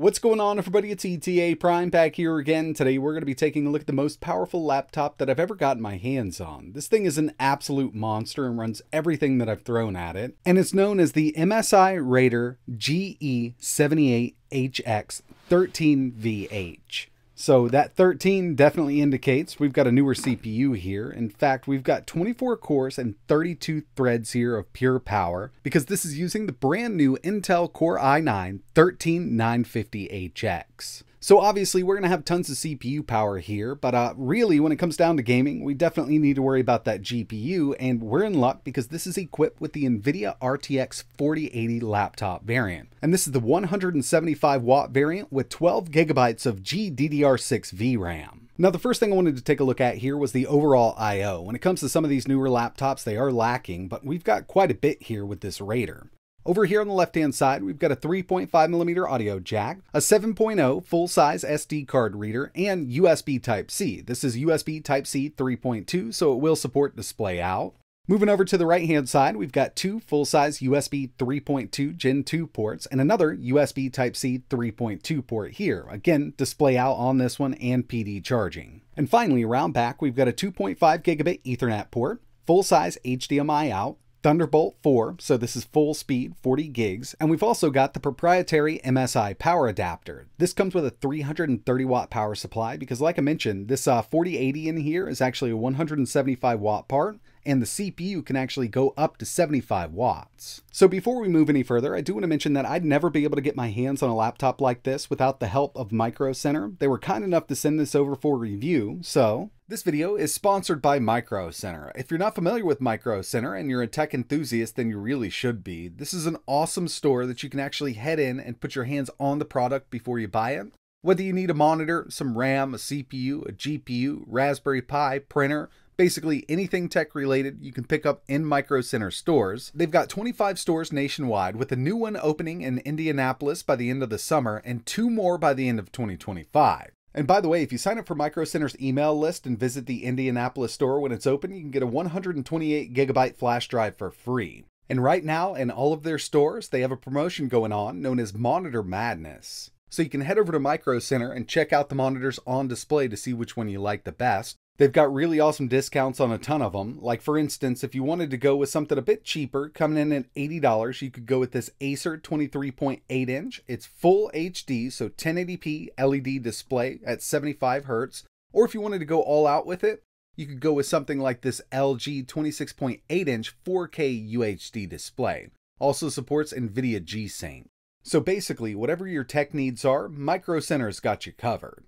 What's going on everybody, it's ETA Prime back here again. Today we're going to be taking a look at the most powerful laptop that I've ever gotten my hands on. This thing is an absolute monster and runs everything that I've thrown at it. And it's known as the MSI Raider GE78HX 13VH. So that 13 definitely indicates we've got a newer CPU here. In fact, we've got 24 cores and 32 threads here of pure power because this is using the brand new Intel Core i9 13950HX. So obviously we're going to have tons of CPU power here, but uh, really when it comes down to gaming, we definitely need to worry about that GPU, and we're in luck because this is equipped with the NVIDIA RTX 4080 laptop variant. And this is the 175 watt variant with 12 gigabytes of GDDR6 VRAM. Now, the first thing I wanted to take a look at here was the overall I.O. When it comes to some of these newer laptops, they are lacking, but we've got quite a bit here with this Raider. Over here on the left hand side, we've got a 3.5mm audio jack, a 7.0 full size SD card reader, and USB Type C. This is USB Type C 3.2, so it will support display out. Moving over to the right hand side, we've got two full size USB 3.2 Gen 2 ports and another USB Type C 3.2 port here. Again, display out on this one and PD charging. And finally, around back, we've got a 2.5 gigabit Ethernet port, full size HDMI out, Thunderbolt 4, so this is full speed, 40 gigs, and we've also got the proprietary MSI power adapter. This comes with a 330 watt power supply because like I mentioned, this uh, 4080 in here is actually a 175 watt part, and the CPU can actually go up to 75 watts. So before we move any further, I do want to mention that I'd never be able to get my hands on a laptop like this without the help of Micro Center. They were kind enough to send this over for review, so this video is sponsored by Micro Center. If you're not familiar with Micro Center and you're a tech enthusiast, then you really should be. This is an awesome store that you can actually head in and put your hands on the product before you buy it. Whether you need a monitor, some RAM, a CPU, a GPU, Raspberry Pi, printer, Basically, anything tech related you can pick up in Micro Center stores. They've got 25 stores nationwide, with a new one opening in Indianapolis by the end of the summer and two more by the end of 2025. And by the way, if you sign up for Micro Center's email list and visit the Indianapolis store when it's open, you can get a 128 gigabyte flash drive for free. And right now, in all of their stores, they have a promotion going on known as Monitor Madness. So you can head over to Micro Center and check out the monitors on display to see which one you like the best. They've got really awesome discounts on a ton of them. Like for instance, if you wanted to go with something a bit cheaper, coming in at $80, you could go with this Acer 23.8 inch. It's full HD, so 1080p LED display at 75 hertz. Or if you wanted to go all out with it, you could go with something like this LG 26.8 inch 4K UHD display. Also supports NVIDIA G-Sync. So basically, whatever your tech needs are, Micro Center's got you covered.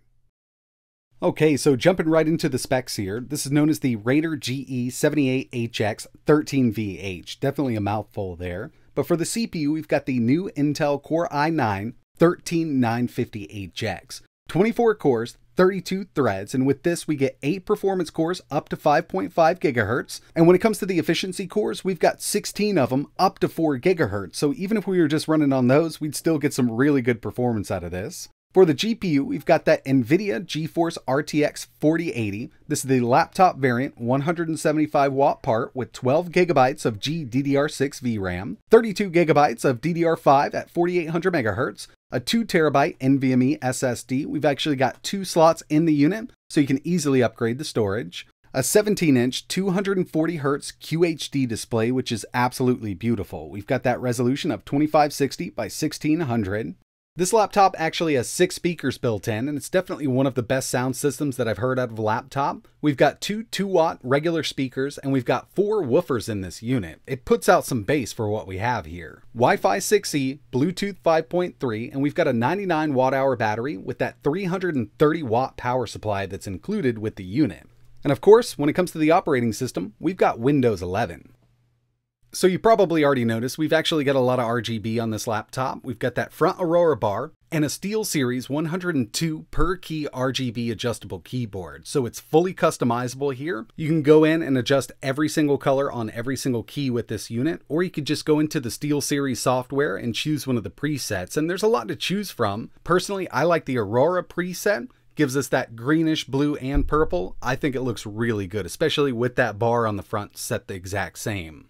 Okay, so jumping right into the specs here, this is known as the Raider GE78HX 13VH. Definitely a mouthful there. But for the CPU, we've got the new Intel Core i9 13950HX. 24 cores, 32 threads, and with this we get 8 performance cores up to 5.5 gigahertz. And when it comes to the efficiency cores, we've got 16 of them up to 4 gigahertz. So even if we were just running on those, we'd still get some really good performance out of this. For the GPU, we've got that NVIDIA GeForce RTX 4080. This is the laptop variant, 175 watt part with 12 gigabytes of GDDR6 VRAM, 32 gigabytes of DDR5 at 4800 megahertz, a 2 terabyte NVMe SSD. We've actually got two slots in the unit, so you can easily upgrade the storage. A 17 inch 240 Hz QHD display, which is absolutely beautiful. We've got that resolution of 2560 by 1600. This laptop actually has six speakers built in, and it's definitely one of the best sound systems that I've heard out of a laptop. We've got two 2 watt regular speakers, and we've got four woofers in this unit. It puts out some bass for what we have here. Wi Fi 6E, Bluetooth 5.3, and we've got a 99 watt hour battery with that 330 watt power supply that's included with the unit. And of course, when it comes to the operating system, we've got Windows 11. So you probably already noticed we've actually got a lot of RGB on this laptop. We've got that front Aurora bar and a SteelSeries 102 per key RGB adjustable keyboard. So it's fully customizable here. You can go in and adjust every single color on every single key with this unit, or you could just go into the SteelSeries software and choose one of the presets. And there's a lot to choose from. Personally, I like the Aurora preset gives us that greenish blue and purple. I think it looks really good, especially with that bar on the front set the exact same.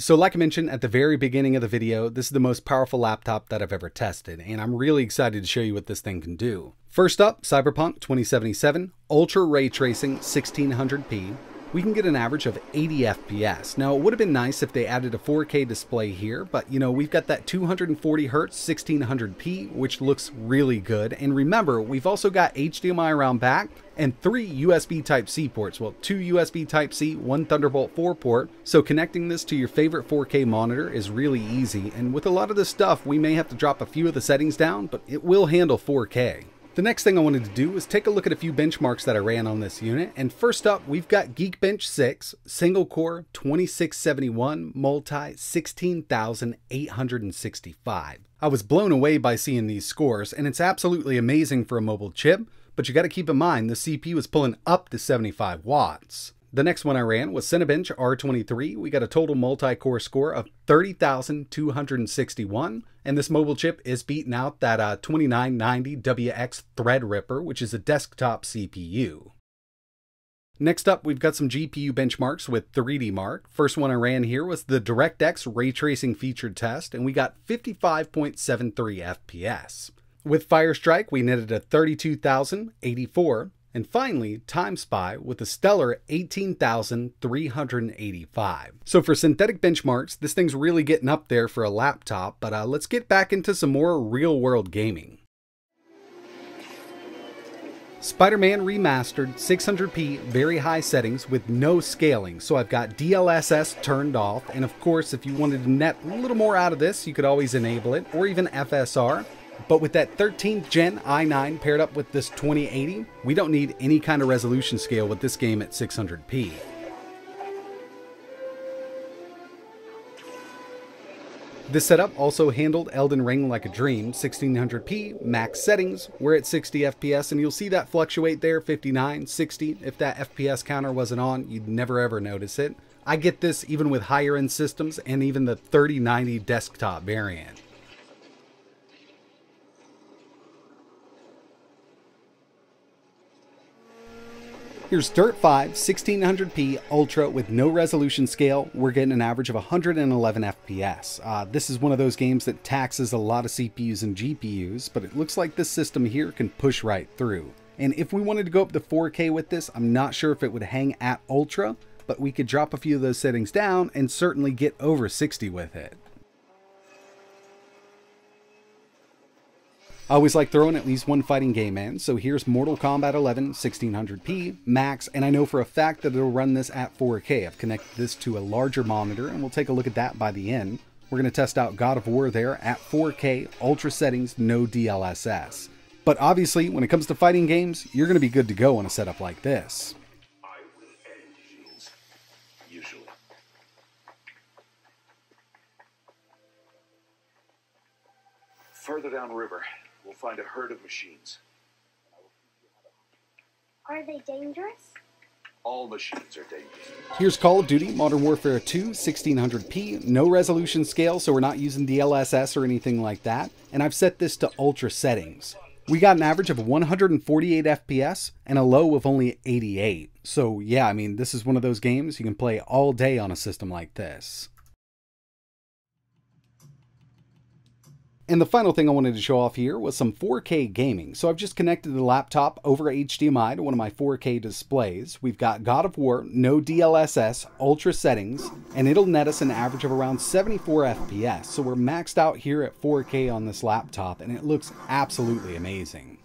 So like I mentioned at the very beginning of the video, this is the most powerful laptop that I've ever tested, and I'm really excited to show you what this thing can do. First up, Cyberpunk 2077, Ultra Ray Tracing 1600p, we can get an average of 80 FPS. Now, it would have been nice if they added a 4K display here, but you know, we've got that 240 Hz 1600p, which looks really good. And remember, we've also got HDMI around back and three USB Type-C ports. Well, two USB Type-C, one Thunderbolt 4 port. So connecting this to your favorite 4K monitor is really easy. And with a lot of this stuff, we may have to drop a few of the settings down, but it will handle 4K. The next thing I wanted to do was take a look at a few benchmarks that I ran on this unit. And first up, we've got Geekbench 6, single core, 2671, multi, 16,865. I was blown away by seeing these scores, and it's absolutely amazing for a mobile chip, but you gotta keep in mind the CPU is pulling up to 75 watts. The next one I ran was Cinebench R23. We got a total multi-core score of 30,261. And this mobile chip is beating out that uh, 2990WX Threadripper, which is a desktop CPU. Next up, we've got some GPU benchmarks with 3D Mark. First one I ran here was the DirectX ray tracing featured test, and we got 55.73 FPS. With Firestrike, we netted a 32,084, and finally, TimeSpy with a stellar 18,385. So for synthetic benchmarks, this thing's really getting up there for a laptop, but uh, let's get back into some more real world gaming. Spider-Man Remastered 600p very high settings with no scaling. So I've got DLSS turned off. And of course, if you wanted to net a little more out of this, you could always enable it or even FSR. But with that 13th gen i9 paired up with this 2080, we don't need any kind of resolution scale with this game at 600p. This setup also handled Elden Ring like a dream, 1600p, max settings, we're at 60 FPS, and you'll see that fluctuate there, 59, 60. If that FPS counter wasn't on, you'd never ever notice it. I get this even with higher end systems and even the 3090 desktop variant. Here's Dirt 5 1600p Ultra with no resolution scale. We're getting an average of 111 FPS. Uh, this is one of those games that taxes a lot of CPUs and GPUs, but it looks like this system here can push right through. And if we wanted to go up to 4K with this, I'm not sure if it would hang at Ultra, but we could drop a few of those settings down and certainly get over 60 with it. I always like throwing at least one fighting game in, so here's Mortal Kombat 11 1600p max, and I know for a fact that it'll run this at 4K. I've connected this to a larger monitor, and we'll take a look at that by the end. We're going to test out God of War there at 4K, ultra settings, no DLSS. But obviously, when it comes to fighting games, you're going to be good to go on a setup like this. Further downriver, find a herd of machines. Are they dangerous? All machines are dangerous. Here's Call of Duty Modern Warfare 2 1600p, no resolution scale, so we're not using DLSS or anything like that. And I've set this to ultra settings. We got an average of 148 FPS and a low of only 88. So yeah, I mean, this is one of those games you can play all day on a system like this. And the final thing I wanted to show off here was some 4K gaming. So I've just connected the laptop over HDMI to one of my 4K displays. We've got God of War, no DLSS, ultra settings, and it'll net us an average of around 74 FPS. So we're maxed out here at 4K on this laptop, and it looks absolutely amazing.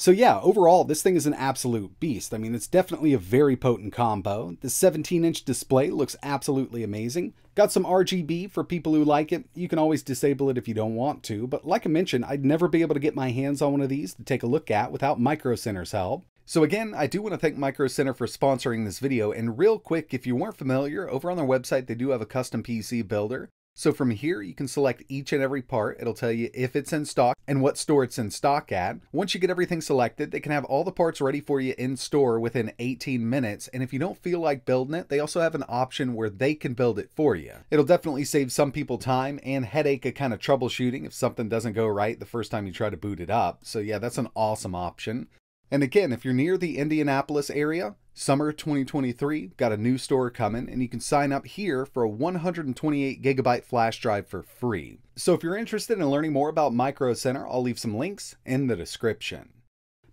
So yeah, overall, this thing is an absolute beast. I mean, it's definitely a very potent combo. The 17-inch display looks absolutely amazing. Got some RGB for people who like it. You can always disable it if you don't want to, but like I mentioned, I'd never be able to get my hands on one of these to take a look at without Micro Center's help. So again, I do want to thank Micro Center for sponsoring this video, and real quick, if you weren't familiar, over on their website they do have a custom PC builder. So from here, you can select each and every part. It'll tell you if it's in stock and what store it's in stock at. Once you get everything selected, they can have all the parts ready for you in store within 18 minutes. And if you don't feel like building it, they also have an option where they can build it for you. It'll definitely save some people time and headache of kind of troubleshooting if something doesn't go right the first time you try to boot it up. So yeah, that's an awesome option. And again, if you're near the Indianapolis area, summer 2023 got a new store coming and you can sign up here for a 128 gigabyte flash drive for free. So if you're interested in learning more about Micro Center, I'll leave some links in the description.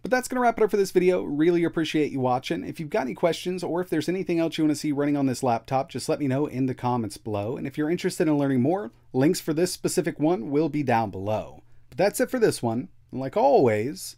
But that's going to wrap it up for this video. Really appreciate you watching. If you've got any questions or if there's anything else you want to see running on this laptop, just let me know in the comments below. And if you're interested in learning more, links for this specific one will be down below. But that's it for this one. And like always,